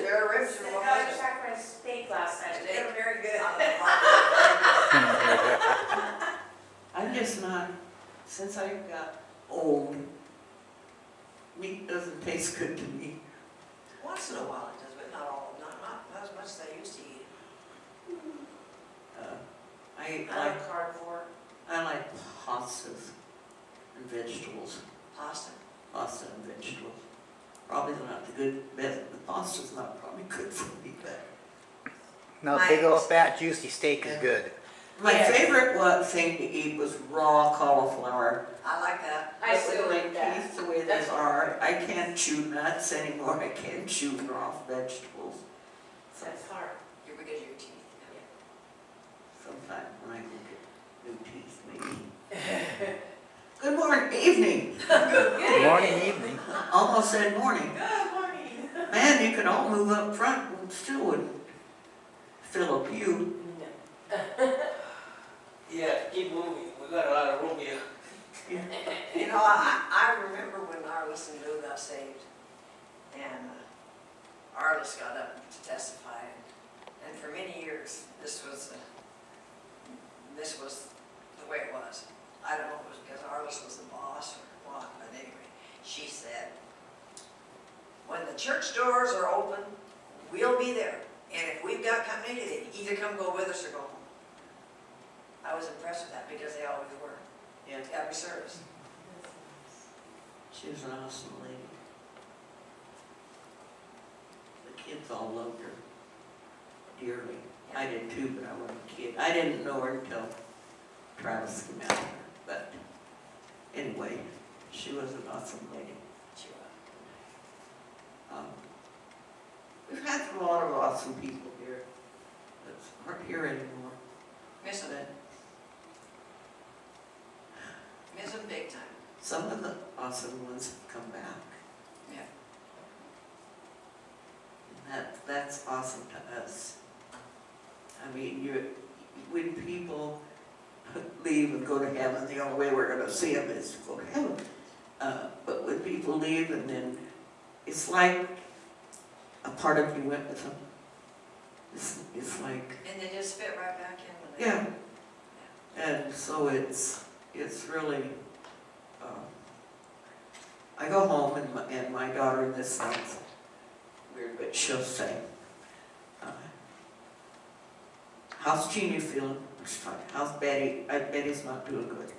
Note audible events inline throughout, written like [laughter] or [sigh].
spare ribs or what was it? sacrificed steak last night, Steak. they were very good. [laughs] [laughs] I'm just not, since I got old, meat doesn't taste good to me. Once in a while it does, but not all, not, not, not as much as I used to eat. Uh, I I like, like carnivore. I like pastas and vegetables, Pasta. pasta and vegetables. Probably not the good, best, the pasta's not probably good for me, but. No, big old fat juicy steak is good. My Yes. favorite one thing to eat was raw cauliflower. I like that. I But still like that. teeth the way they That's- are, I can't chew nuts anymore, I can't chew raw vegetables. So That's hard. You're because of your teeth. sometime when I go get new teeth, maybe. [laughs] Good morning, evening, [laughs] Good morning, evening. Almost said morning. [gasps] Good morning. Man, you could all move up front and still wouldn't fill a [laughs] pew. Yeah, keep moving, we got a lot of room here. You know, I, I remember when Arliss and Lou got saved, and uh, Arliss got up to testify, and for many years, this was, uh, this was the way it was. I don't know if it was because Arliss was the boss or what, but anyway, she said, when the church doors are open, we'll be there, and if we've got company, they either come go with us or go home. I was impressed with that, because they always were, Yeah. every service. She was an awesome lady. The kids all loved her dearly. I did too, but I wasn't a kid. I didn't know her until Travis came out but anyway, she was an awesome lady. She was. Um, We've had a lot of awesome people here that aren't here anymore. Miss them, miss them big time. some of the awesome ones have come back. Yeah. And that, that's awesome to us. I mean, you, when people leave and go to heaven, the only way we're gonna see them is to go to heaven. Uh, but when people leave and then, it's like a part of you went with them. It's, it's like, And they just fit right back in when they. yeah. And so it's, it's really, um, I go home and my, and my daughter, and this sounds weird, but she'll say, uh, how's Jeannie feeling? How's Betty? I, Betty's not doing good.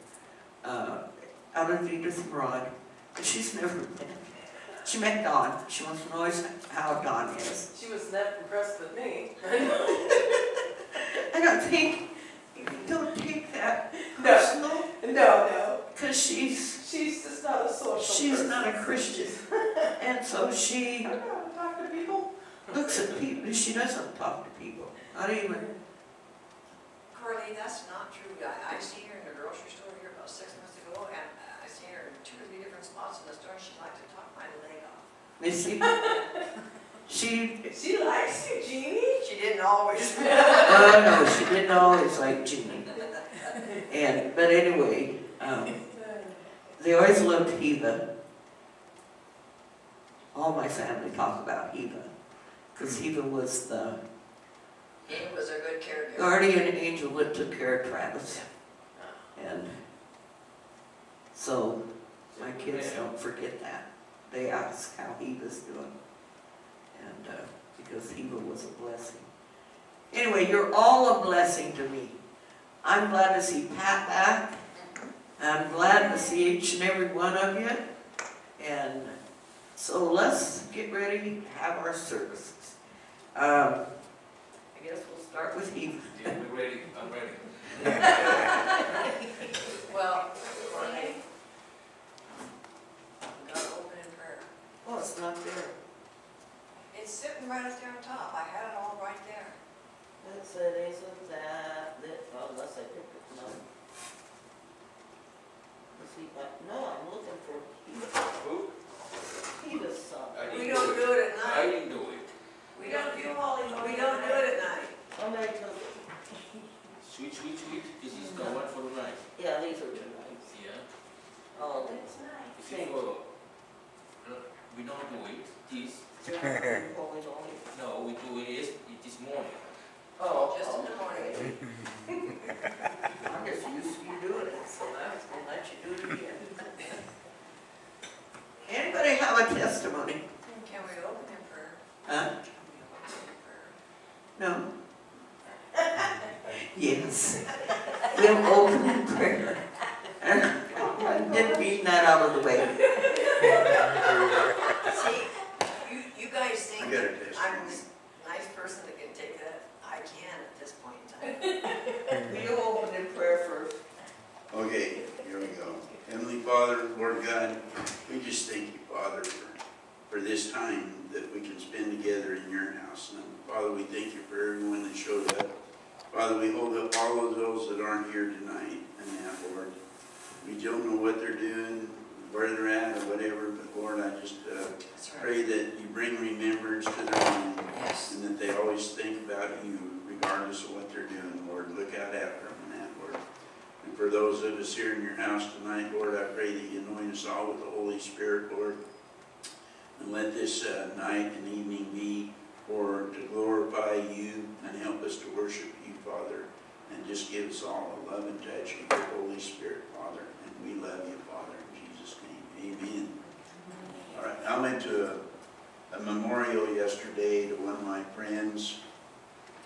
Uh, out of Edith and Rod, and she's never met, she met Don. She wants to know how Don is. She was not impressed with me. [laughs] I don't think, don't take that No. personal, No, no. because she's, She's just not a social she's person. not a Christian. [laughs] And so she I don't to talk to people. looks at people, she doesn't talk to people, not even, Carly, that's not true. I, I seen her in the grocery store here about six months ago, and I seen her in two or three different spots in the store, she liked to talk my leg off. Missy. [laughs] She, She likes you, Jeannie. She didn't always. [laughs] well, no, she didn't always like Jeannie. And, but anyway, um, they always loved Heva. All my family talk about Heva, because Heva was the He was a good caregiver. guardian angel that took care of Travis. And so my kids don't forget that. They ask how he was doing. And, uh, because Heva was a blessing. Anyway, you're all a blessing to me. I'm glad to see Pat back. I'm glad to see each and every one of you. And so let's get ready to have our services. Um, I guess we'll start with Heva. Yeah, we're ready, I'm ready. [laughs] [laughs] Well, Courtney. we gotta open in prayer. Oh, it's not there. It's sitting right up there on top. I had it all right there. That's it, isn't that, that, well, unless I picked it, no. Let's see, but, no, I'm looking for Heva, Who? Heva's son. I We didn't don't do do it at I night. didn't do it. We don't do, we don't do it at night. Oh, no, it doesn't. Sweet, sweet, sweet, this is the one for tonight. Yeah, these are tonight. Yeah. Oh, This is for, we don't do it, this, holy, holy. no, we do it is, it is morning. Oh, Just in the morning. I'm just used to you doing it, so I was gonna let you do it again. [laughs] Anybody have a testimony? Can we open in prayer? Huh? Can we open in prayer? No? [laughs] Yes. [laughs] We'll open in prayer. I didn't mean that out of the way. See, you, you guys think got a that I'm testimony. a nice person that can take that. I can at this point in time. [laughs] We'll open in prayer first. Okay, here we go. Heavenly Father, Lord God, we just thank you, Father, for, for this time that we can spend together in your house. And Father, we thank you for everyone that showed up. Father, we hold up all of those that aren't here tonight and that, Lord. We don't know what they're doing, where they're at or whatever, but Lord, I just uh, right. pray that you bring remembrance to their mind Yes. and that they always think about you regardless of what they're doing, Lord. Look out after them in that, Lord. And for those of us here in your house tonight, Lord, I pray that you anoint us all with the Holy Spirit, Lord. And let this uh, night and evening be for to glorify you and help us to worship you, Father. And just give us all a love and touch of your Holy Spirit, Father. We love you, Father, in Jesus' name. Amen. All right, I went to a, a memorial yesterday to one of my friends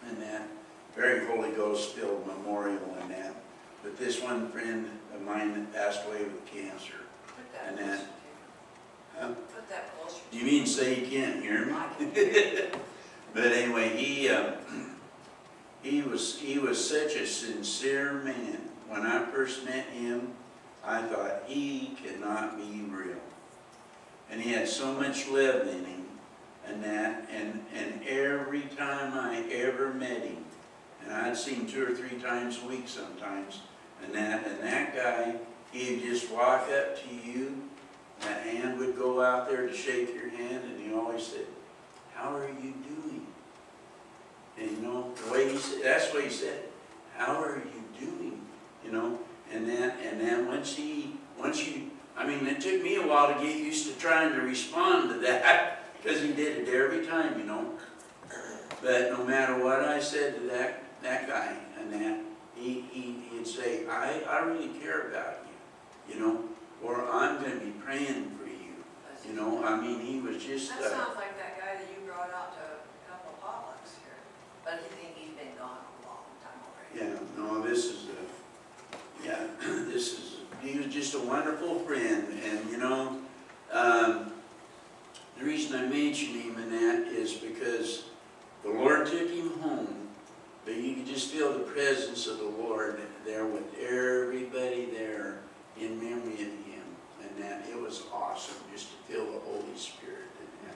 and that, very Holy Ghost filled memorial and that. But this one friend of mine that passed away with cancer. Put that And to Huh? you. Put that closer You mean say you can't hear me? I can hear [laughs] you. But anyway, he, um, [clears throat] he was, he was such a sincere man. When I first met him, I thought he cannot be real. And he had so much love in him and that, and, and every time I ever met him, and I'd seen him two or three times a week sometimes, and that, and that guy, he'd just walk up to you, and that hand would go out there to shake your hand, and he always said, how are you doing? And you know, the way he said, that's what he said, how are you doing? You know, and then, and then once he, once you, I mean, it took me a while to get used to trying to respond to that, [laughs] because he did it every time, you know. But no matter what I said to that, that guy and that, he, he, he'd say, I, I really care about you, you know, or I'm gonna be praying for you, you know, I mean, he was just, That uh, sounds like that guy that you brought out to a couple of potlucks here. But I think he's been gone a long time already. Yeah, no, this is a, yeah, this is, he was just a wonderful friend, and, you know, um, the reason I mention him in that is because the Lord took him home, but you could just feel the presence of the Lord there with everybody there in memory of him, and that, it was awesome just to feel the Holy Spirit in that,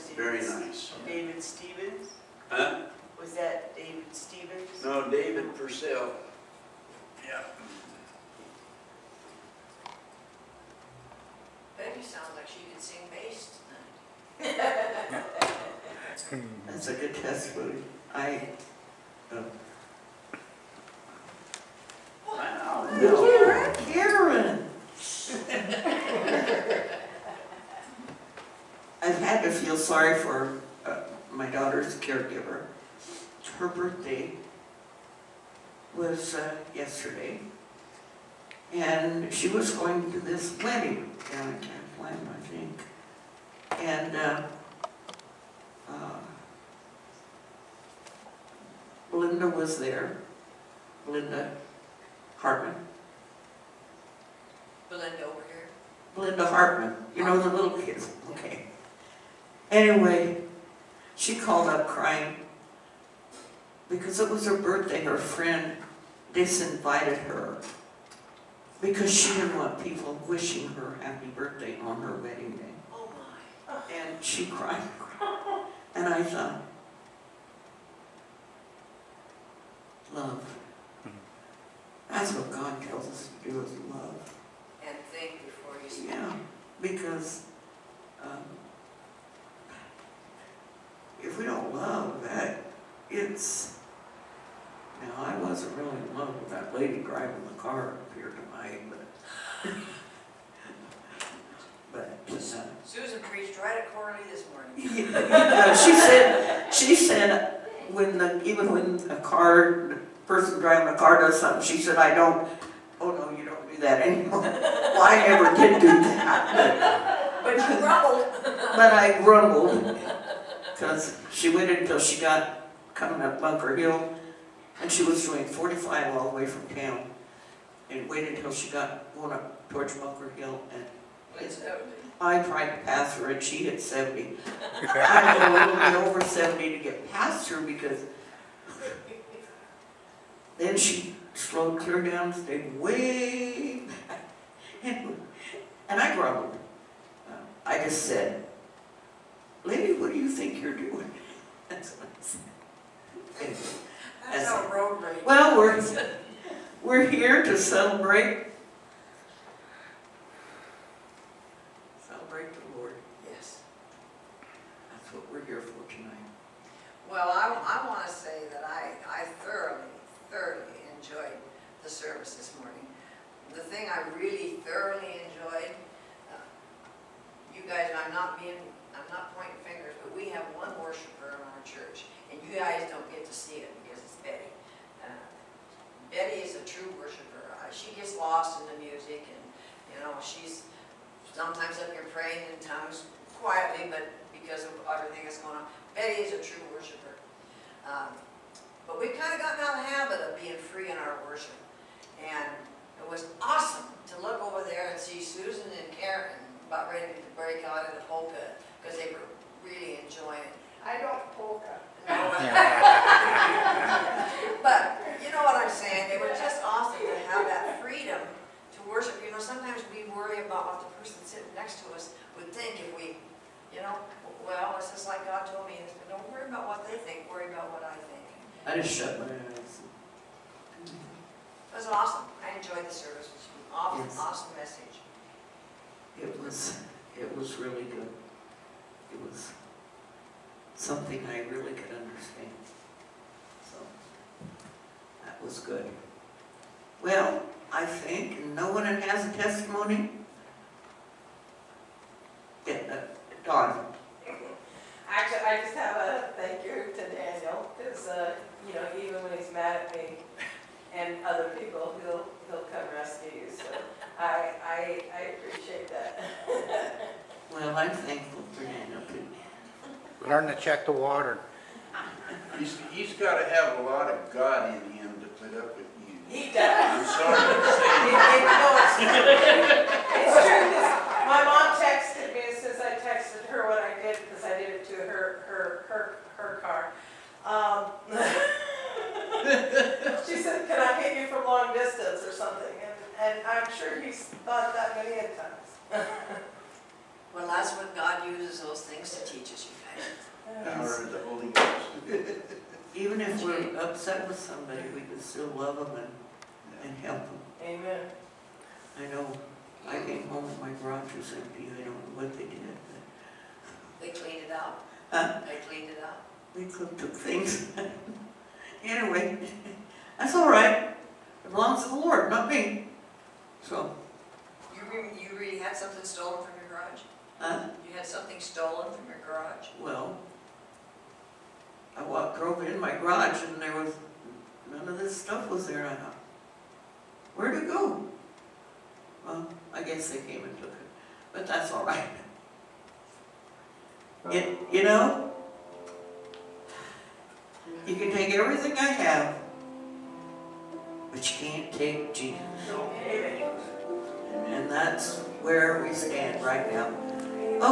so, very nice. David Stevens? Huh? Was that David Stevens? No, David Purcell. Yeah. you like she can sing bass tonight. [laughs] That's a good testimony. I. Um, wow. Karen. I've had to feel sorry for uh, my daughter's caregiver. Her birthday was uh, yesterday, and she was going to this wedding downtown. I think. And uh, uh, Belinda was there, Belinda Hartman. Belinda over here. Belinda Hartman, you know the little kids, okay. Anyway, she called up crying because it was her birthday, her friend disinvited her because she didn't want people wishing her happy birthday on her wedding day. Oh, my. And she cried, and I thought, love. That's what God tells us to do is love. And think before you speak. Yeah, because um, if we don't love that, it's, now I wasn't really in love with that lady driving the car up here tonight, but, but, uh, Susan preached right accordingly this morning. yeah, she said, she said, when the, even when a car, the person driving the car does something, she said, I don't, oh no, you don't do that anymore. [laughs] Well, I never did do that, But you grumbled. but, but I grumbled, because she waited until she got coming up Bunker Hill, and she was doing forty-five all the way from town, and waited until she got going up towards Bunker Hill, and I tried to pass her and she hit seventy. [laughs] I went a little bit over seventy to get past her because then she slowed clear down, stayed way back. And and I grumbled. Uh, I just said, lady, what do you think you're doing? [laughs] That's what I said. Anyway, That's road rage. Well, we're, we're here to. Celebrate the Lord. Yes. That's what we're here for tonight. Well, I, I want to say that I, I thoroughly, thoroughly enjoyed the service this morning. The thing I really thoroughly enjoyed, uh, you guys, I'm not being, I'm not pointing fingers, but we have one worshiper in our church, and you guys don't get to see it because it's Betty. Uh, Betty is a true worshiper. Uh, She gets lost in the music, and, you know, she's sometimes up here praying in tongues quietly, but because of everything that's going on. Betty is a true worshiper. Um, But we've kind of gotten out of the habit of being free in our worship. And it was awesome to look over there and see Susan and Karen about ready to break out in the polka because they were really enjoying it. I don't polka. No. [laughs] But you know what I'm saying? It was just awesome to have that freedom worship. You know, sometimes we worry about what the person sitting next to us would think if we, you know, well, it's just like God told me, don't worry about what they think, worry about what I think. I just shut my eyes. It was awesome. I enjoyed the service. It was an awesome, Yes. awesome message. It was, it was really good. It was something I really could understand. So, that was good. Well, I think, and no one has a testimony? Yeah, uh, Dawn, Actually, I just have a thank you to Daniel, because, uh, you know, even when he's mad at me and other people, he'll, he'll come rescue you, so I, I, I appreciate that. [laughs] well, I'm thankful for Daniel too. Learn to check the water. He's, he's gotta have a lot of God in him to put up with you. He does. I'm sorry to say. It- it- no, it's true. It's true, 'cause my mom texted me, and says I texted her what I did, because I did it to her, her, her, her car. Um, She said, can I hit you from long distance or something? And, and I'm sure he's thought that many a times. Well, that's what God uses those things to teach us, you guys. Power of the Holy Ghost. [laughs] Even if we're upset with somebody, we can still love them and, and help them. Amen. I know, I came home, my garage was empty, I don't know what they did, They cleaned it up? but, uh, They cleaned it up? they cooked took things. [laughs] Anyway, that's all right, it belongs to the Lord, not me. So, You re, you really had something stolen from your garage? Huh? You had something stolen from your garage? Well, I walked, drove in my garage and there was, none of this stuff was there. I thought, where'd it go? Well, I guess they came and took it, but that's all right. It, you know, you can take everything I have, but you can't take Jesus. And that's where we stand right now.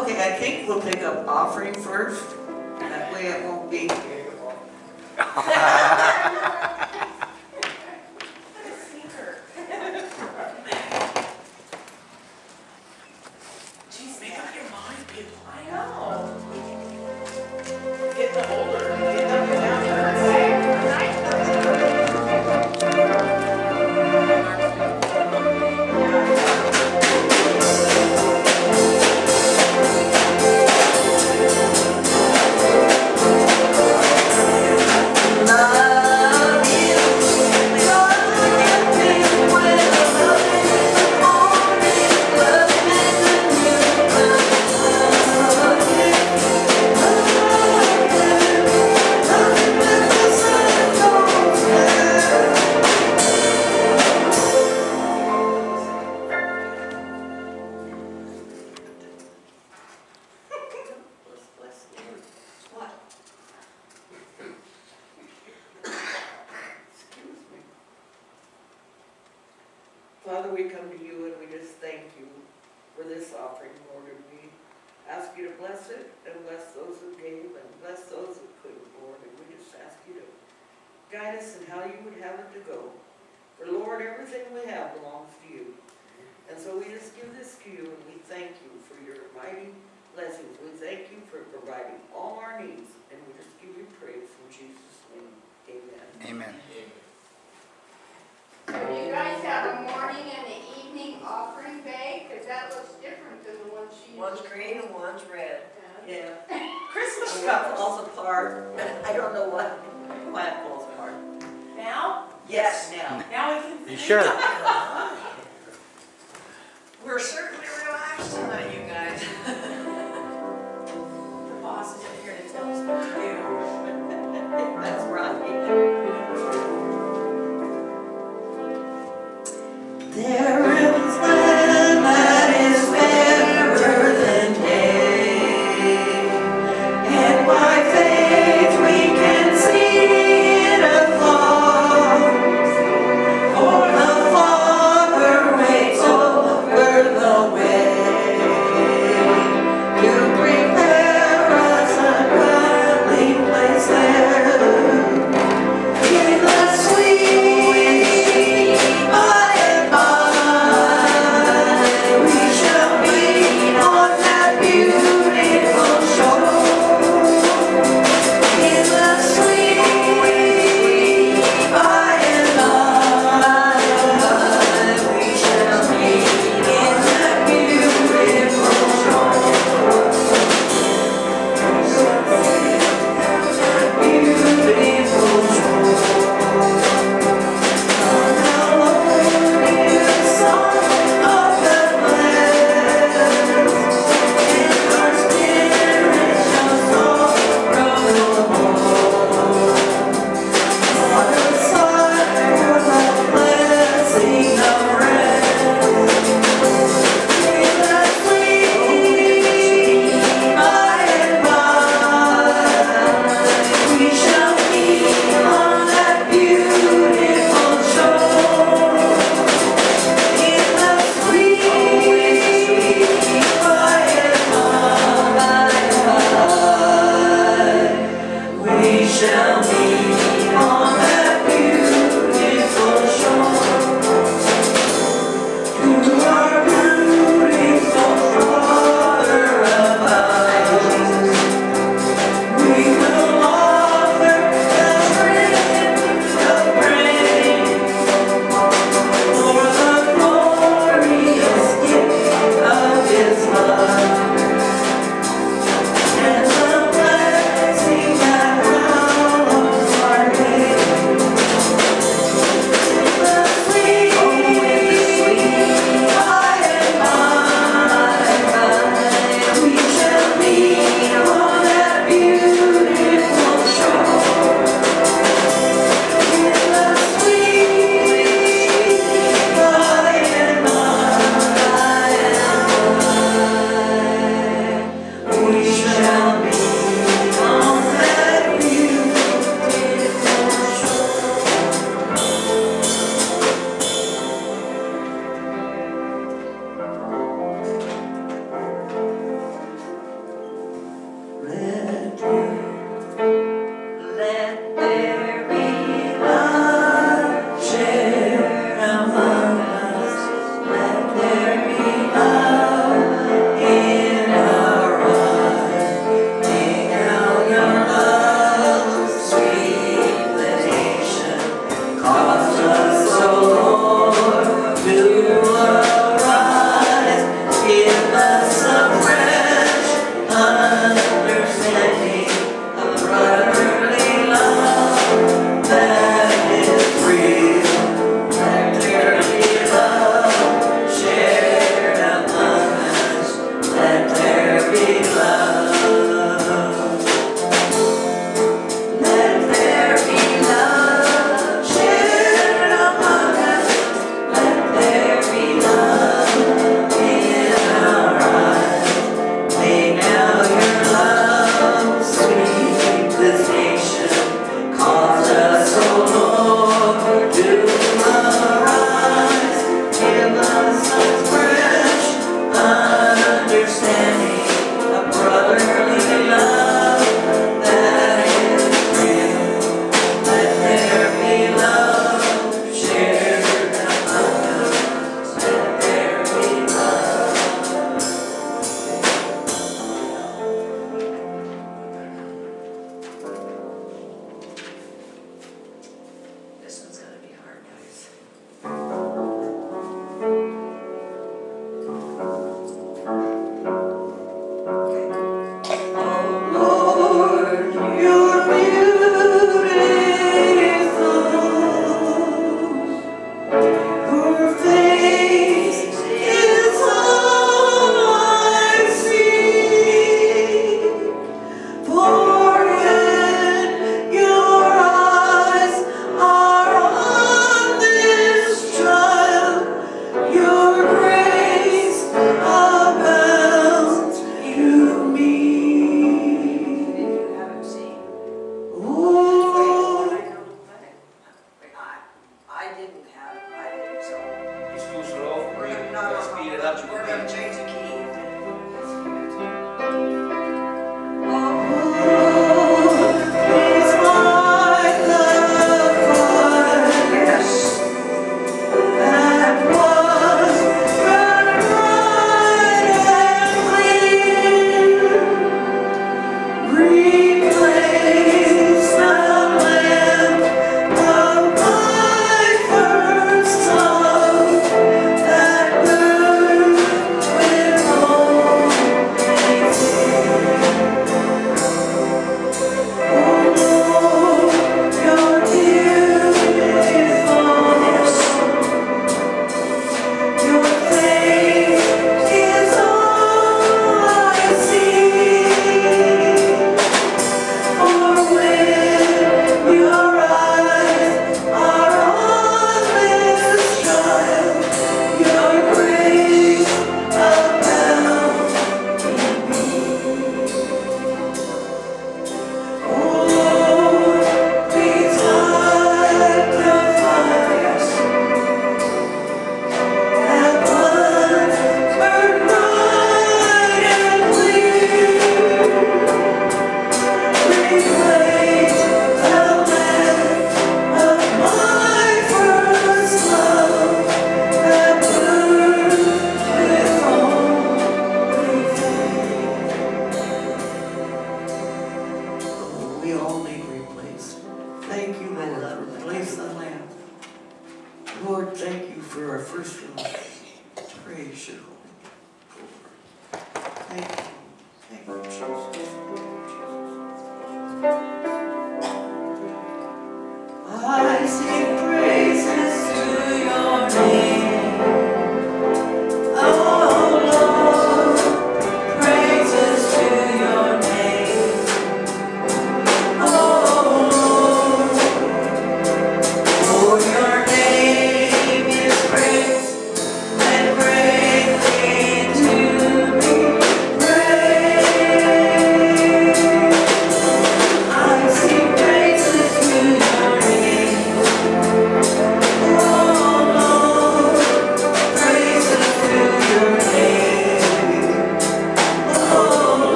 Okay, I think we'll take up offering first. That way it won't be. [laughs] Father, we come to you and we just thank you for this offering, Lord, and we ask you to bless it and bless those who gave and bless those who couldn't, Lord, and we just ask you to guide us in how you would have it to go. For Lord, everything we have belongs to you. And so we just give this to you and we thank you for your mighty blessings. We thank you for providing all our needs and we just give you praise in Jesus' name. Amen. Amen. So do you guys have a morning and an evening offering bag? Because that looks different than the one she One's used. green and one's red. Yeah. [laughs] Christmas stuff falls apart. [laughs] I don't know why, why it falls apart. Now, Yes, now. now we can. You sure? [laughs] We're certainly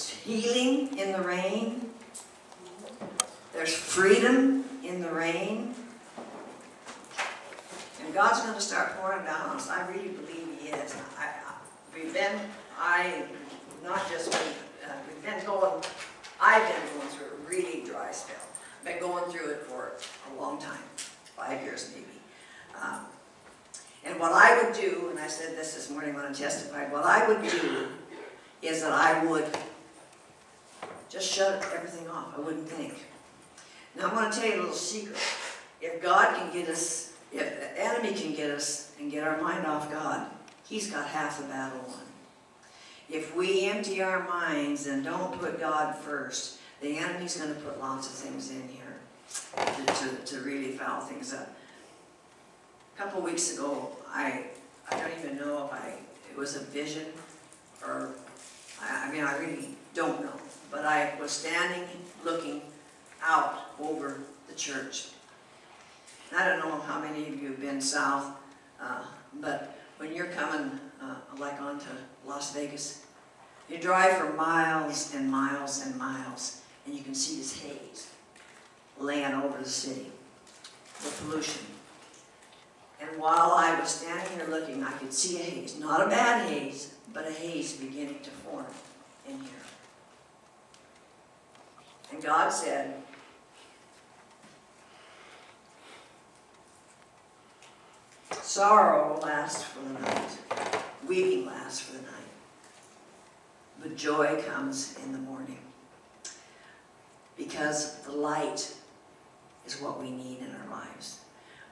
There's healing in the rain. There's freedom in the rain. And God's going to start pouring down on us. I really believe He is. I, I, we've been, I, not just, been, uh, we've been going, I've been going through a really dry spell. I've been going through it for a long time, five years maybe. Um, and what I would do, and I said this this morning when I testified, what I would do is that I would just shut everything off. I wouldn't think. Now I'm going to tell you a little secret. If God can get us, if the enemy can get us and get our mind off God, he's got half the battle won. If we empty our minds and don't put God first, the enemy's going to put lots of things in here to, to, to really foul things up. A couple weeks ago, I, I don't even know if I, it was a vision or, I, I mean, I really don't know. But I was standing, looking out over the church. I don't know how many of you have been south, uh, but when you're coming, uh, like onto Las Vegas, you drive for miles and miles and miles, and you can see this haze laying over the city, the pollution. And while I was standing there looking, I could see a haze, not a bad haze, but a haze beginning to form in here. And God said, Sorrow lasts for the night, weeping lasts for the night, but joy comes in the morning. Because the light is what we need in our lives.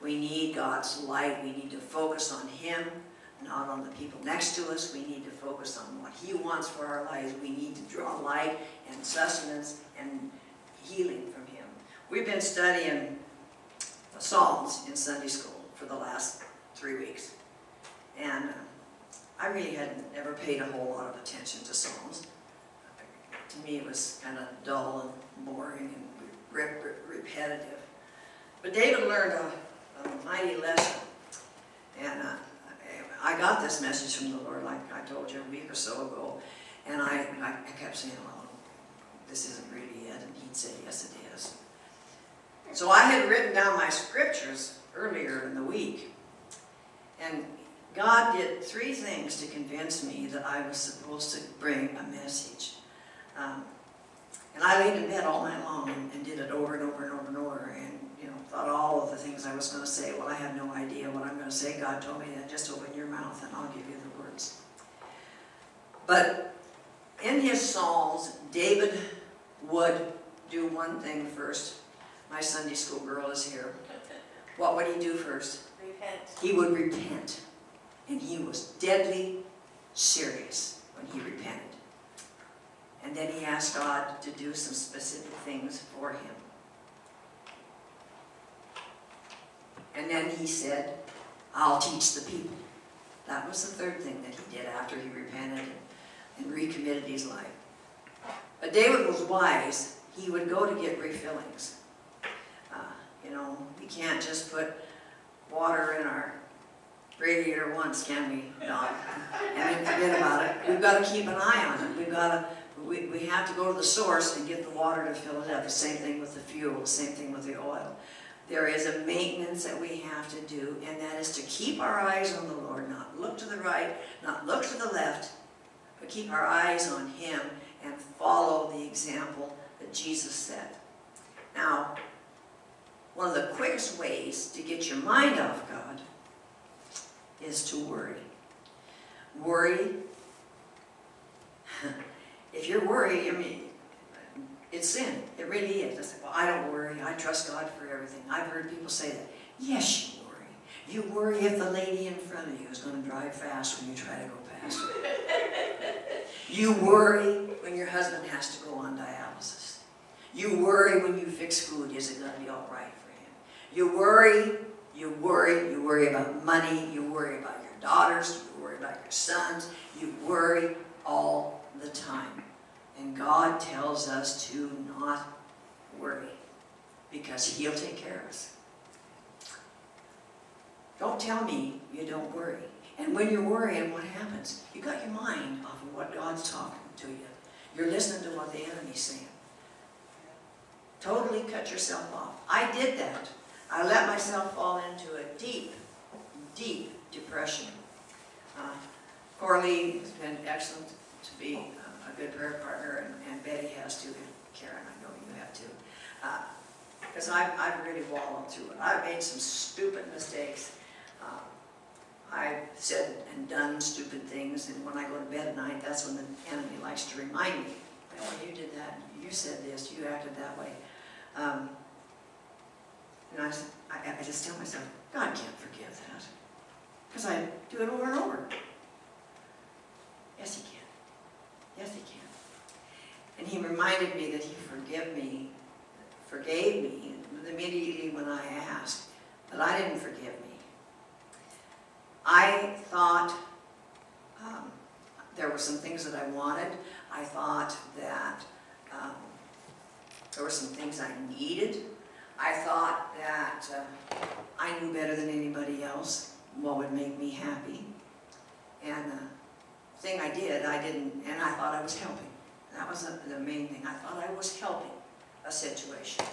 We need God's light. We need to focus on Him, not on the people next to us. We need to focus on what He wants for our lives. We need to draw light and sustenance and healing from Him. We've been studying Psalms in Sunday school for the last three weeks. And uh, I really hadn't ever paid a whole lot of attention to Psalms. To me, it was kind of dull and boring and re re repetitive. But David learned a, a mighty lesson. And uh, I got this message from the Lord, like I told you a week or so ago. And I, I, kept saying, well, this isn't really it. And he'd say, yes, it is. So I had written down my scriptures earlier in the week. And God did three things to convince me that I was supposed to bring a message. Um, and I laid in bed all night long and, and, did it over and over and over and over and, thought all of the things I was going to say. Well, I have no idea what I'm going to say. God told me to just open your mouth and I'll give you the words. But in his Psalms, David would do one thing first. My Sunday school girl is here. What would he do first? Repent. He would repent. And he was deadly serious when he repented. And then he asked God to do some specific things for him. And then he said, I'll teach the people. That was the third thing that he did after he repented and, and recommitted his life. But David was wise. He would go to get refillings. Uh, you know, we can't just put water in our radiator once, can we, Don? And then forget about it. We've got to keep an eye on it. We've got to, we, we have to go to the source and get the water to fill it up. The same thing with the fuel, the same thing with the oil. There is a maintenance that we have to do, and that is to keep our eyes on the Lord, not look to the right, not look to the left, but keep our eyes on Him and follow the example that Jesus set. Now, one of the quickest ways to get your mind off God is to worry. Worry, [laughs] if you're worried, I mean, it's sin. It really is. I say, well, I don't worry. I trust God for everything. I've heard people say that. Yes, you worry. You worry if the lady in front of you is going to drive fast when you try to go past her. you worry when your husband has to go on dialysis. You worry when you fix food. Is it going to be all right for him? You worry, you worry, you worry about money. You worry about your daughters. You worry about your sons. You worry all the time. And God tells us to not worry because He'll take care of us. Don't tell me you don't worry. And when you're worrying, what happens? You got your mind off of what God's talking to you. You're listening to what the enemy's saying. Totally cut yourself off. I did that. I let myself fall into a deep, deep depression. Uh, has been excellent to be good prayer partner, and, and Betty has too, and Karen, I know you have too. Because I've, I've really wallowed through it. I've made some stupid mistakes. Uh, I've said and done stupid things, and when I go to bed at night, that's when the enemy likes to remind me, oh, you did that, you said this, you acted that way. Um, and I just tell myself, God can't forgive that. Because I do it over and over. Yes, He can. Yes, He can. And He reminded me that He forgive me, forgave me immediately when I asked, but I didn't forgive me. I thought um, there were some things that I wanted. I thought that um, there were some things I needed. I thought that uh, I knew better than anybody else what would make me happy. And the thing I did, I didn't, and I thought I was helping. That was the, the main thing. I thought I was helping a situation.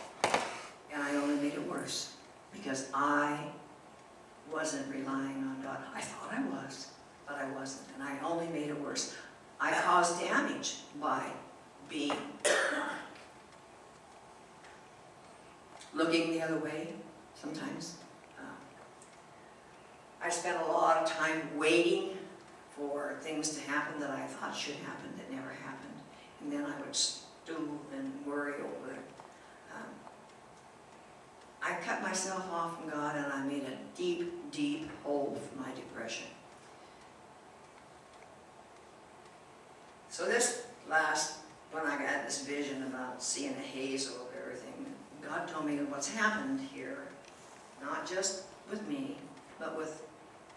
And I only made it worse because I wasn't relying on God. I thought I was, but I wasn't. And I only made it worse. I caused damage by being looking the other way sometimes. Uh, I spent a lot of time waiting for things to happen that I thought should happen. And then I would stew and worry over it. Um, I cut myself off from God and I made a deep, deep hole for my depression. So this last, when I got this vision about seeing a haze over everything, God told me what's happened here, not just with me, but with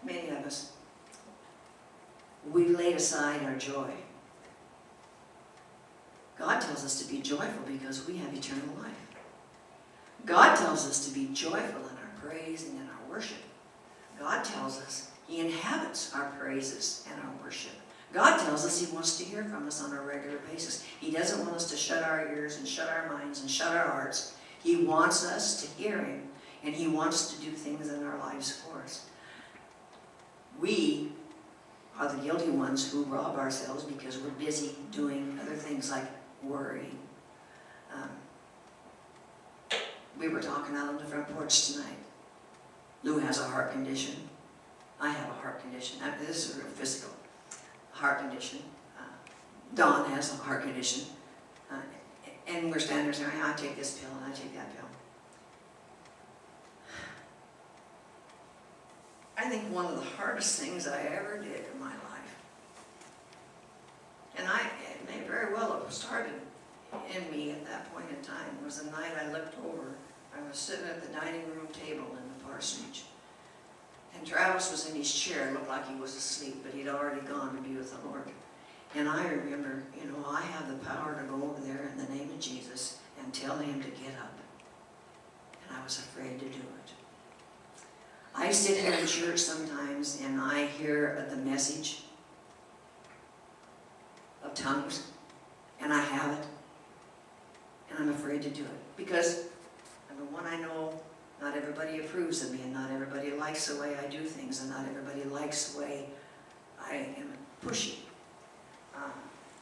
many of us. We laid aside our joy. God tells us to be joyful because we have eternal life. God tells us to be joyful in our praise and in our worship. God tells us He inhabits our praises and our worship. God tells us He wants to hear from us on a regular basis. He doesn't want us to shut our ears and shut our minds and shut our hearts. He wants us to hear Him, and He wants to do things in our lives for us. We are the guilty ones who rob ourselves because we're busy doing other things like worrying. Um, we were talking out on the front porch tonight. Lou has a heart condition. I have a heart condition. I- This is a real physical heart condition. Uh, Don has a heart condition. Uh, and we're standing there saying, I take this pill and I take that pill. I think one of the hardest things I ever did in my life, and I, may very well have started in me at that point in time, it was the night I looked over. I was sitting at the dining room table in the parsonage. And Travis was in his chair, looked like he was asleep, but he'd already gone to be with the Lord. And I remember, you know, I have the power to go over there in the name of Jesus and tell him to get up. And I was afraid to do it. I sit here in church sometimes and I hear the message of tongues, and I have it, and I'm afraid to do it. Because, number one, I know not everybody approves of me, and not everybody likes the way I do things, and not everybody likes the way I am pushy. Um,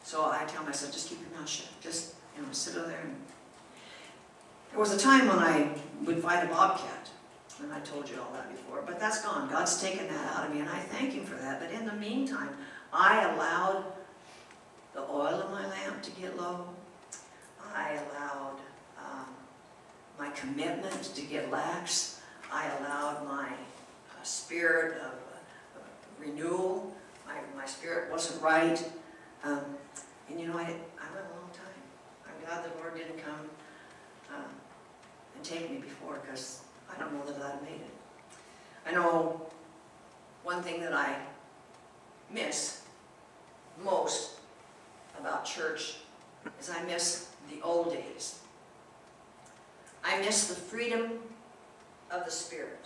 so I tell myself, just keep your mouth shut. Just, you know, sit over there. And... There was a time when I would fight a bobcat, and I told you all that before, but that's gone. God's taken that out of me, and I thank Him for that. But in the meantime, I allowed the oil in my lamp to get low. I allowed um, my commitment to get lax. I allowed my uh, spirit of uh, renewal. My, my spirit wasn't right. Um, and you know, I, I went a long time. I'm glad the Lord didn't come uh, and take me before because I don't know that I'd made it. I know one thing that I miss most about church is I miss the old days. I miss the freedom of the Spirit.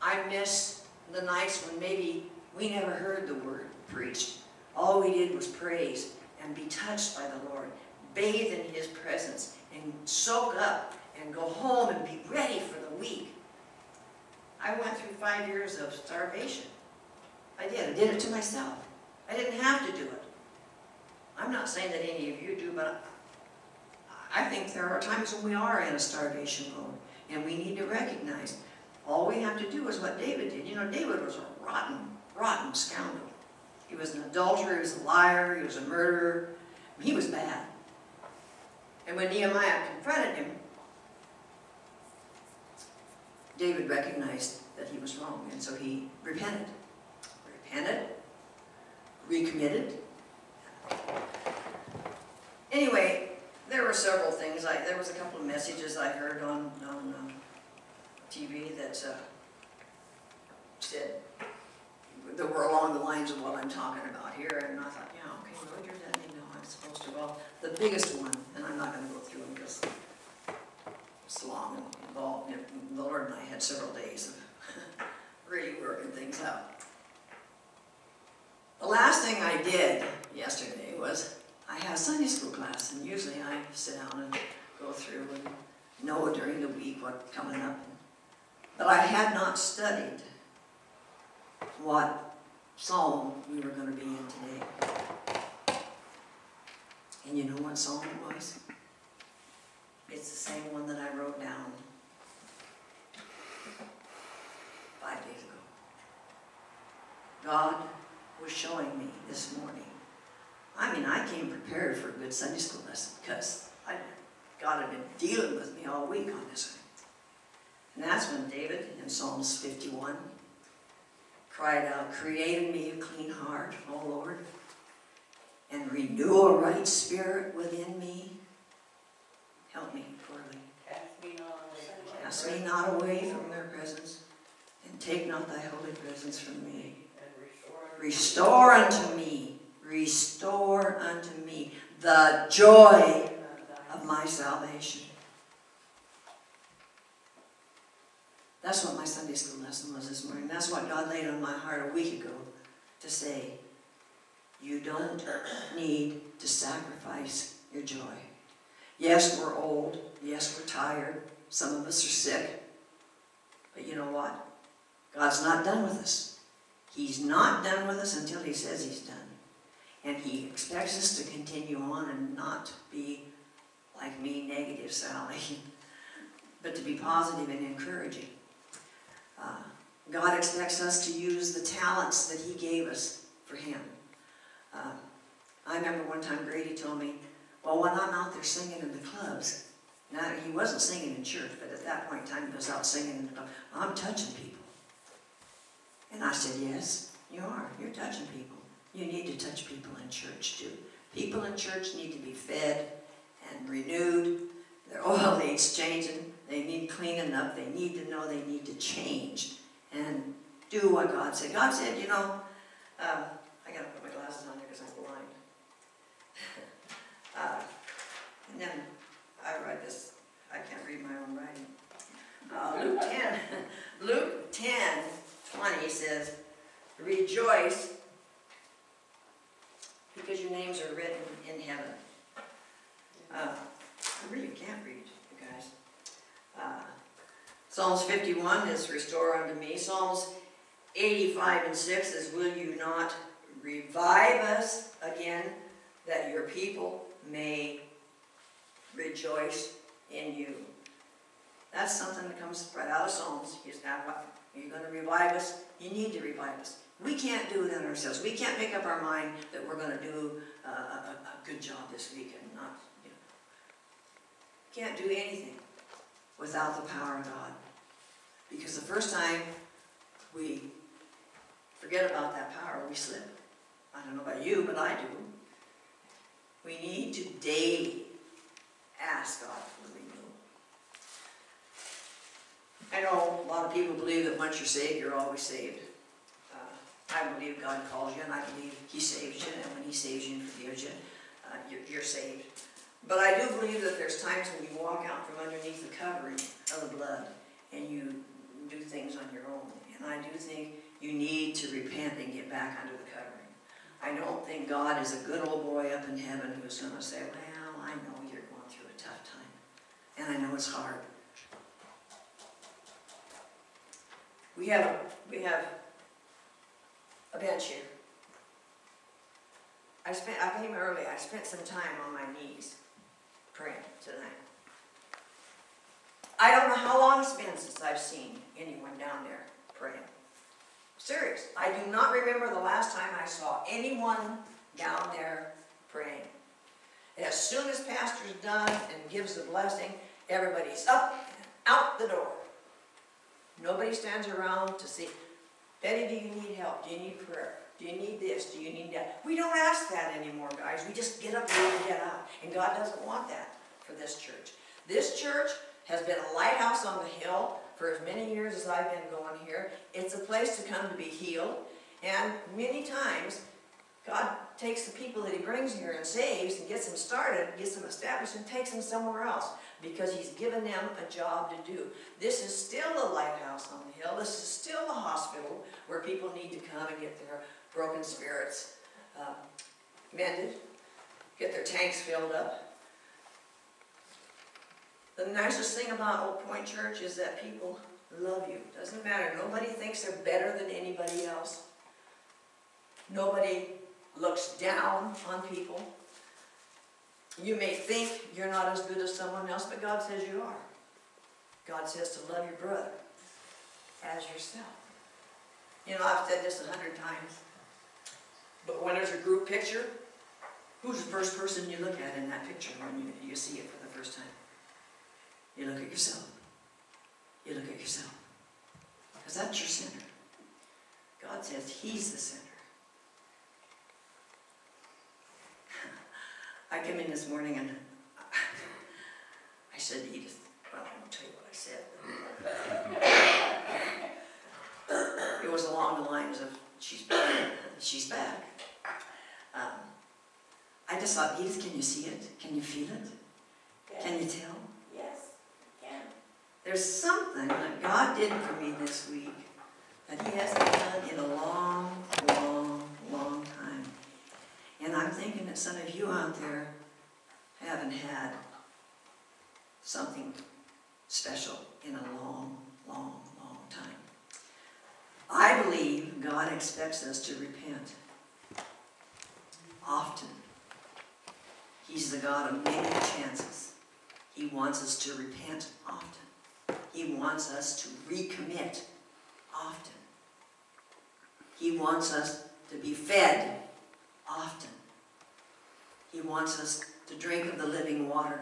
I miss the nights when maybe we never heard the word preached. All we did was praise and be touched by the Lord, bathe in His presence, and soak up and go home and be ready for the week. I went through five years of starvation. I did. I did it to myself. I didn't have to do it. I'm not saying that any of you do, but I think there are times when we are in a starvation mode, and we need to recognize all we have to do is what David did. You know, David was a rotten, rotten scoundrel. He was an adulterer, he was a liar, he was a murderer. He was bad. And when Nehemiah confronted him, David recognized that he was wrong, and so he repented. Repented, recommitted. Anyway, there were several things. I, there was a couple of messages I heard on, on um, TV that uh, said, that were along the lines of what I'm talking about here, and I thought, yeah, okay, Lord, you're letting me know I'm supposed to. Well, the biggest one, and I'm not going to go through them because it's long and involved. The Lord and I had several days of [laughs] really working things out. The last thing I did yesterday was I had a Sunday school class, and usually I sit down and go through and know during the week what's coming up. But I had not studied what psalm we were going to be in today. And you know what psalm it was? It's the same one that I wrote down five days ago. God was showing me this morning. I mean, I came prepared for a good Sunday school lesson because I, God had been dealing with me all week on this. And that's when David in Psalms 51 cried out, Create in me a clean heart, O Lord, and renew a right spirit within me. Help me, Corley. Cast me not away. Cast me not away from their presence, and take not thy holy presence from me. Restore unto me, restore unto me the joy of my salvation. That's what my Sunday school lesson was this morning. That's what God laid on my heart a week ago to say, you don't need to sacrifice your joy. Yes, we're old. Yes, we're tired. Some of us are sick. But you know what? God's not done with us. He's not done with us until he says he's done. And he expects us to continue on and not be like me, negative Sally, [laughs] but to be positive and encouraging. Uh, God expects us to use the talents that he gave us for him. Uh, I remember one time Grady told me, well, when I'm out there singing in the clubs, now he wasn't singing in church, but at that point in time he was out singing in the club, I'm touching people. And I said, yes, you are. You're touching people. You need to touch people in church too. People in church need to be fed and renewed. Their oil [laughs] needs changing. They need cleaning up. They need to know they need to change and do what God said. God said, you know, uh, I got to put my glasses on here because I'm blind. [laughs] uh, and then I write this. I can't read my own writing. Uh, Luke 10, [laughs] Luke 10, 20 says, Rejoice because your names are written in heaven. Uh, I really can't read, you guys. Uh, Psalms 51 is Restore unto me. Psalms 85 and 6 is Will you not revive us again, that your people may rejoice in you. That's something that comes right out of Psalms. He's not what you're going to revive us. You need to revive us. We can't do it in ourselves. We can't make up our mind that we're going to do uh, a, a, a good job this week and not, you know. Can't do anything without the power of God. Because the first time we forget about that power, we slip. I don't know about you, but I do. We need to daily ask God for renewal. I know a lot of people believe that once you're saved, you're always saved. Uh, I believe God calls you, and I believe He saves you, and when He saves you and forgives you, uh, you're, you're saved. But I do believe that there's times when you walk out from underneath the covering of the blood and you do things on your own. And I do think you need to repent and get back under the covering. I don't think God is a good old boy up in heaven who's gonna say, well, I know you're going through a tough time. And I know it's hard. We have, a we have a bench here. I spent, I came early, I spent some time on my knees praying tonight. I don't know how long it's been since I've seen anyone down there praying. Serious, I do not remember the last time I saw anyone down there praying. As soon as pastor's done and gives the blessing, everybody's up and out the door. Nobody stands around to see, Betty, do you need help? Do you need prayer? Do you need this? Do you need that? We don't ask that anymore, guys. We just get up and get out. And God doesn't want that for this church. This church has been a lighthouse on the hill for as many years as I've been going here. It's a place to come to be healed. And many times, God takes the people that He brings here and saves and gets them started, gets them established, and takes them somewhere else because He's given them a job to do. This is still a lighthouse on the hill. This is still a hospital where people need to come and get their broken spirits uh, mended, get their tanks filled up. The nicest thing about Oak Point Church is that people love you. Doesn't matter. Nobody thinks they're better than anybody else. Nobody looks down on people. You may think you're not as good as someone else, but God says you are. God says to love your brother as yourself. You know, I've said this a hundred times. But when there's a group picture, who's the first person you look at in that picture when you, you see it for the first time? You look at yourself. You look at yourself. Because that's your center. God says He's the center. I came in this morning and I said to Edith, well, I won't tell you what I said. It was along the lines of, she's back, she's back. Um, I just thought, Edith, can you see it? Can you feel it? Can you tell? Yes, can. There's something that God did for me this week that He hasn't done in a long, long, long time. And I'm thinking that some of you out there haven't had something special in a long, long, long time. I believe God expects us to repent often. He's the God of many chances. He wants us to repent often. He wants us to recommit often. He wants us to be fed often. He wants us to drink of the living water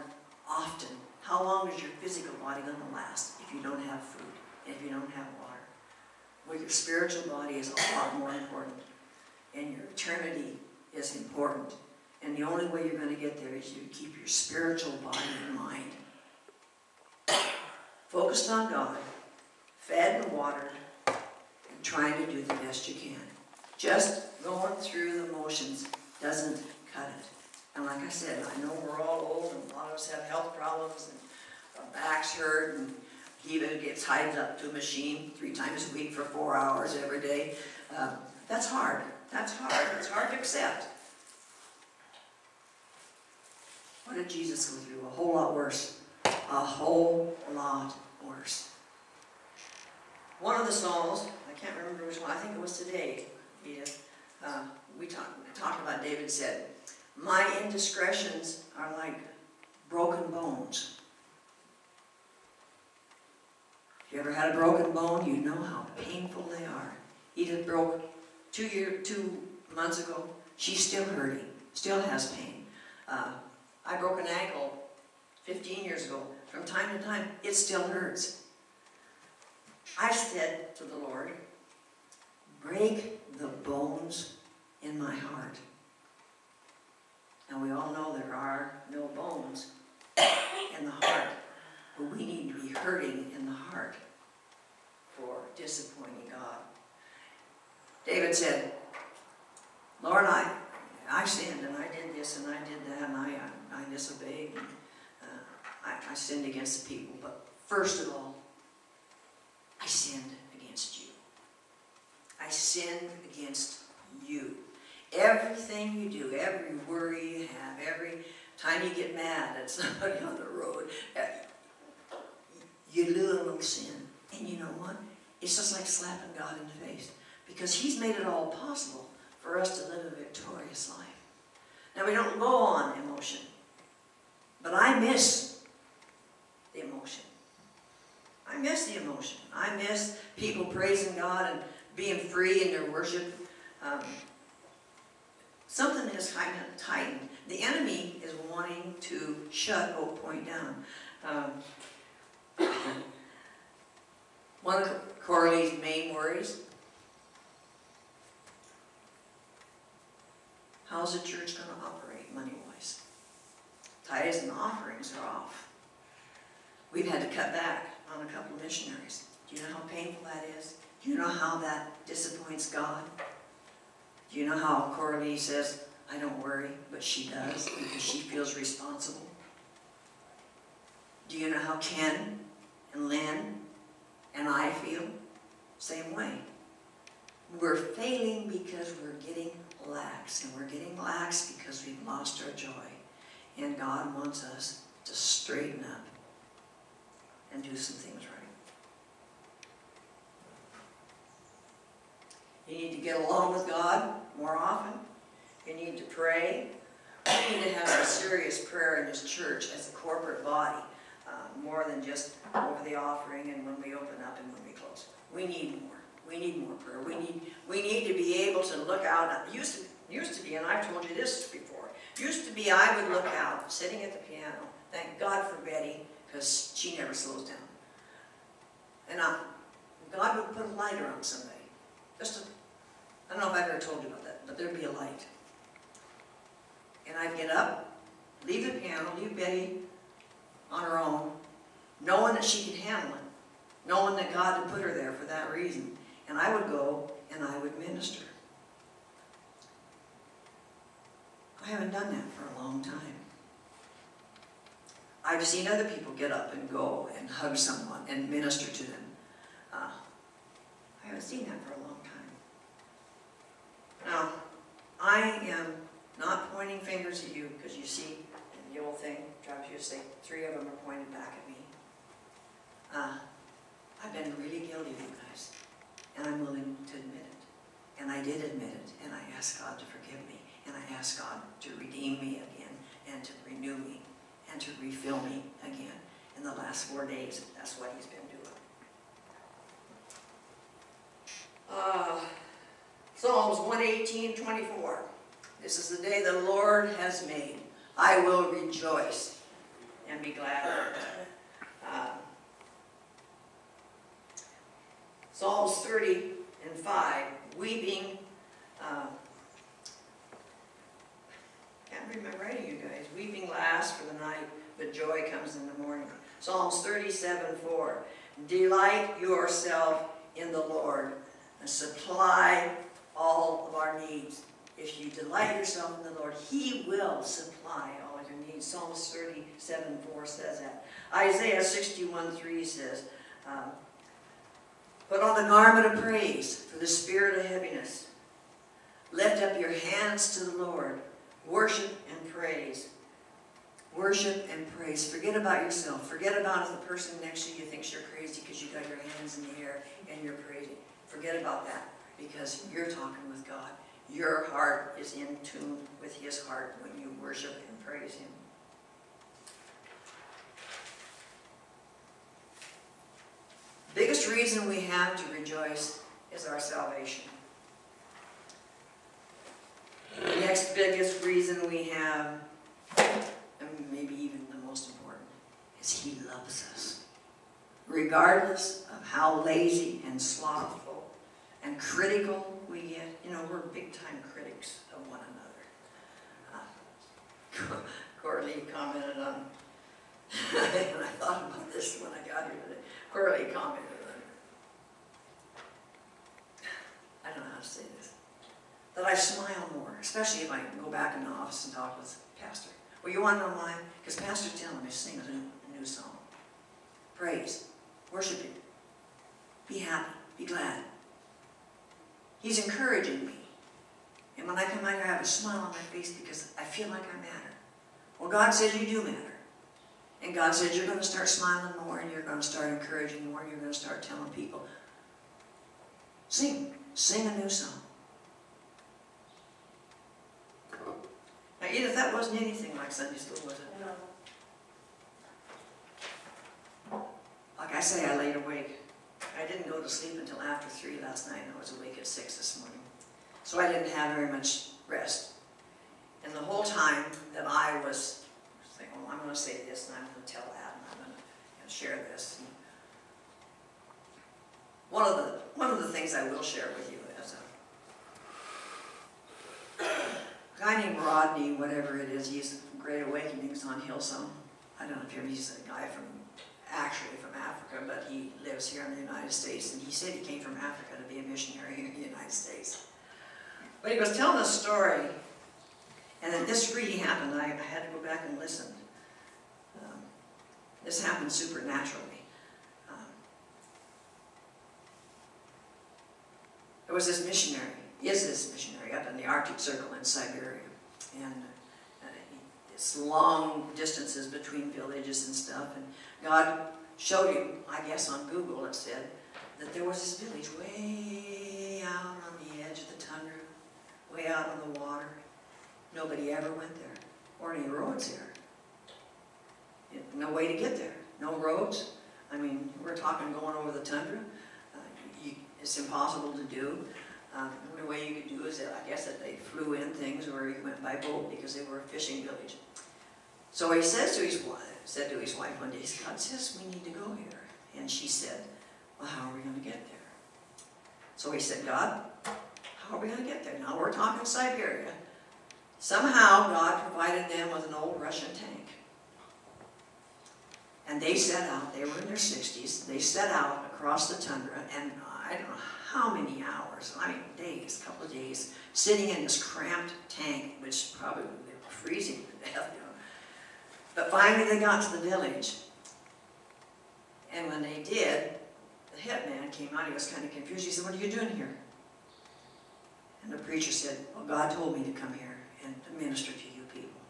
often. How long is your physical body going to last if you don't have food, and if you don't have water? Well, your spiritual body is a lot more important, and your eternity is important. And the only way you're going to get there is you keep your spiritual body in mind. Focused on God, fed and watered, and trying to do the best you can. Just going through the motions doesn't cut it. And like I said, I know we're all old and a lot of us have health problems and our backs hurt and he even gets tied up to a machine three times a week for four hours every day. Um, that's hard. That's hard. It's hard to accept. What did Jesus go through? A whole lot worse. A whole lot worse. One of the Psalms, I can't remember which one, I think it was today, Edith, uh, we talked talked about David said, My indiscretions are like broken bones. If you ever had a broken bone, you know how painful they are. Edith broke two year, two months ago. She's still hurting, still has pain. Uh, I broke an ankle 15 years ago. From time to time, it still hurts. I said to the Lord, break the bones in my heart. And we all know there are no bones in the heart, but we need to be hurting in the heart for disappointing God. David said, Lord, I, I sinned and I did this and I did that and I, I I disobeyed and uh, I, I sinned against the people. But first of all, I sinned against you. I sinned against you. Everything you do, every worry you have, every time you get mad at somebody [laughs] on the road, uh, you little sin. And you know what? It's just like slapping God in the face. Because He's made it all possible for us to live a victorious life. Now, we don't go on emotion. But I miss the emotion. I miss the emotion. I miss people praising God and being free in their worship. Um, something has tightened. The enemy is wanting to shut Oak Point down. Um, one of Corley's main worries how's the church going to operate money wise? Tithes and offerings are off. We've had to cut back on a couple of missionaries. Do you know how painful that is? Do you know how that disappoints God? Do you know how Coralie says, I don't worry, but she does because she feels responsible? Do you know how Ken and Lynn and I feel? Same way. We're failing because we're getting lax, and we're getting lax because we've lost our joy. And God wants us to straighten up and do some things right. You need to get along with God more often. You need to pray. We need to have some serious prayer in this church as a corporate body, uh, more than just over the offering and when we open up and when we close. We need more. We need more prayer. We need, we need to be able to look out. Used to, used to be, and I've told you this before, used to be I would look out, sitting at the piano, thank God for Betty, because she never slows down. And I, God would put a lighter on somebody. Just a, I don't know if I've ever told you about that, but there'd be a light. And I'd get up, leave the piano, leave Betty on her own, knowing that she could handle it, knowing that God had put her there for that reason. And I would go and I would minister. I haven't done that for a long time. I've seen other people get up and go and hug someone and minister to them. Uh, I haven't seen that for a long time. Now, I am not pointing fingers at you because you see the old thing, drives you to say, three of them are pointed back at me. Uh, I've been really guilty, of you guys, and I'm willing to admit it. And I did admit it, and I asked God to forgive me, and I asked God to redeem me again, and to renew me, and to refill me again. In the last four days, that's what He's been doing. Uh, Psalms 118, 24. This is the day the Lord has made. I will rejoice and be glad in it. Uh, Psalms 30 and 5, weeping. Uh, can't my writing, you guys. Weeping lasts for the night, but joy comes in the morning. Psalms 37 4, delight yourself in the Lord and supply all of our needs. If you delight yourself in the Lord, He will supply all your needs. Psalms 37 4 says that. Isaiah 61 3 says, um, Put on the garment of praise for the spirit of heaviness. Lift up your hands to the Lord. Worship and praise. Worship and praise. Forget about yourself. Forget about if the person next to you thinks you're crazy because you got your hands in the air and you're praising. Forget about that because you're talking with God. Your heart is in tune with His heart when you worship and praise Him. Biggest reason we have to rejoice is our salvation. The next biggest reason we have, and maybe even the most important, is He loves us. Regardless of how lazy and slothful and critical we get, you know, we're big time critics of one another. Uh, [laughs] commented on, and [laughs] I thought about this when I got here today. Coralie commented on, I don't know how to say this, that I smile more, especially if I go back in the office and talk with Pastor. Well, you want to know why? Because Pastor's telling me to sing a new, a new song. Praise, worship Him, be happy, be glad. He's encouraging me. And when I come out here, I have a smile on my face because I feel like I matter. Well, God says you do matter. And God says you're going to start smiling more and you're going to start encouraging more and you're going to start telling people, sing, sing a new song. Now, Edith, that wasn't anything like Sunday school, was it? No. Like I say, I laid awake. I didn't go to sleep until after three last night, and I was awake at six this morning. So I didn't have very much rest. And the whole time that I was saying, oh, I'm going to say this, and I'm going to tell that, and I'm going to share this. And one of the one of the things I will share with you is a [coughs] guy named Rodney, whatever it is, he's Great Awakenings on Hillsong. I don't know if you're, he's a guy from, actually from Africa, but he lives here in the United States, and he said he came from Africa to be a missionary in the United States. But he was telling a story, and then this really happened. I, I had to go back and listen. Um, this happened supernaturally. Um, there was this missionary, is this missionary, up in the Arctic Circle in Siberia. And uh, it's long distances between villages and stuff. And God showed him, I guess on Google it said, that there was this village way out on the edge of the tundra, way out on the water. Nobody ever went there, or any roads there. No way to get there, no roads. I mean, we're talking going over the tundra. Uh, you, it's impossible to do. Um, the only way you could do is that I guess that they flew in things or he went by boat because they were a fishing village. So he says to his wife, said to his wife one day, God says we need to go here. And she said, well, how are we going to get there? So he said, God, how are we going to get there? Now we're talking Siberia. Somehow God provided them with an old Russian tank. And they set out, they were in their 60s, they set out across the tundra, and I don't know how many hours, I mean days, a couple of days, sitting in this cramped tank, which probably they were freezing to death. But finally they got to the village. And when they did, the head man came out, he was kind of confused. He said, what are you doing here? And the preacher said, well, God told me to come here and to minister to you people.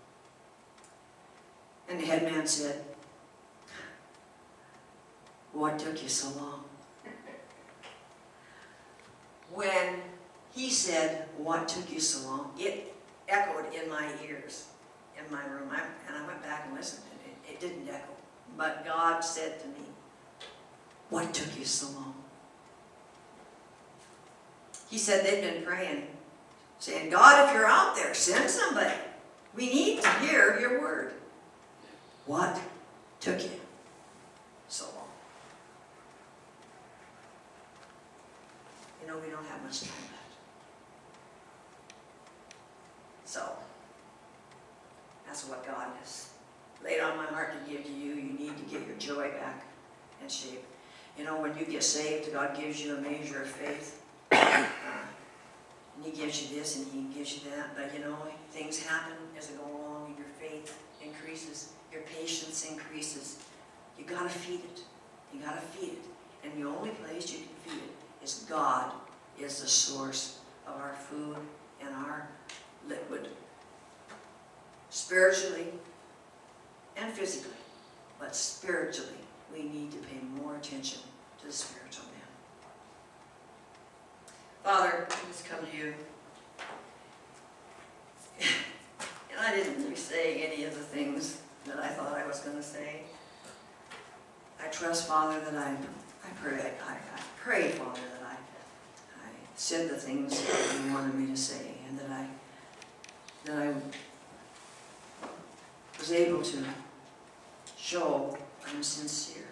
And the head man said, what took you so long? When he said, what took you so long, it echoed in my ears, in my room. I, and I went back and listened, and it, it didn't echo. But God said to me, what took you so long? He said they'd been praying, saying, God, if you're out there, send somebody. We need to hear your word. What took you so long? You know, we don't have much time left. So, what God has laid on my heart to give to you. You need to get your joy back in shape. You know, when you get saved, God gives you a measure of faith. Uh, and He gives you this and He gives you that. But you know, things happen as they go along and your faith increases, your patience increases. You gotta feed it. You gotta feed it. And the only place you can feed it is God is the source of our food and our liquid. Spiritually and physically. But spiritually, we need to pay more attention to the spiritual man. Father, I just come to you. And I didn't say any of the things that I thought I was going to say. I trust, Father, that I, I pray, I, I pray, Father, that I, I said the things that you wanted me to say, and that I, that I was able to show I'm sincere.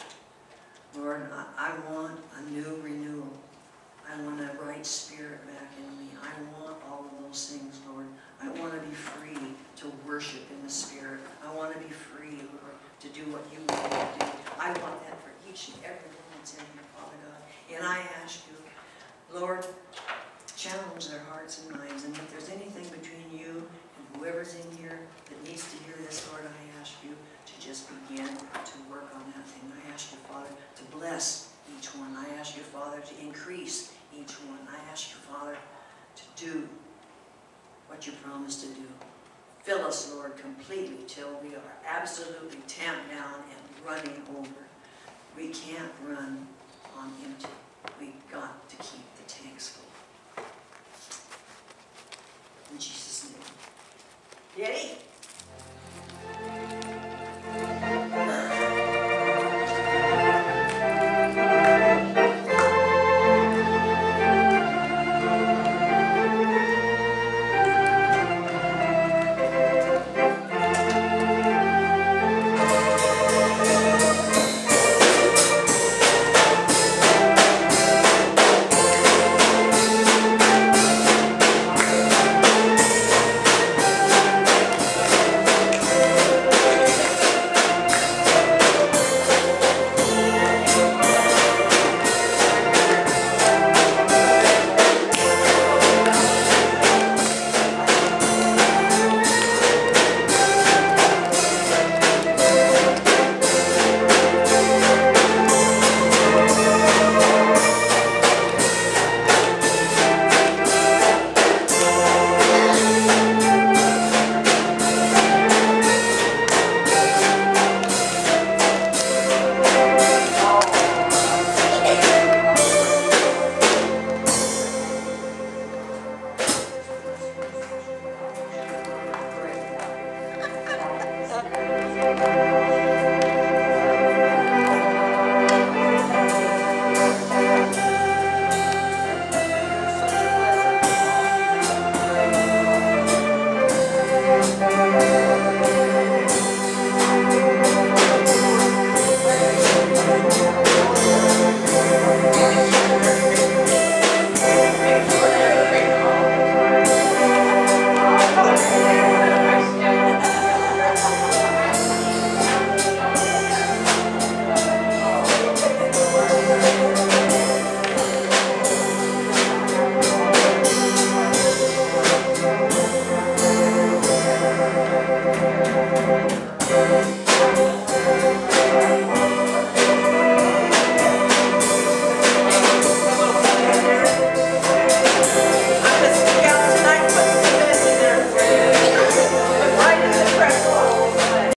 Lord, I, I want a new renewal. I want a right spirit back in me. I want all of those things, Lord. I want to be free to worship in the Spirit. I want to be free, Lord, to do what you want me to do. I want that for each and every one that's in here, Father God. And I ask you, Lord, challenge their hearts and minds. And if there's anything between you whoever's in here that needs to hear this, Lord, I ask you to just begin to work on that thing. I ask you, Father, to bless each one. I ask you, Father, to increase each one. I ask you, Father, to do what you promised to do. Fill us, Lord, completely till we are absolutely tamped down and running over. We can't run on empty. We've got to keep the tanks full. In Jesus' name. Yeti?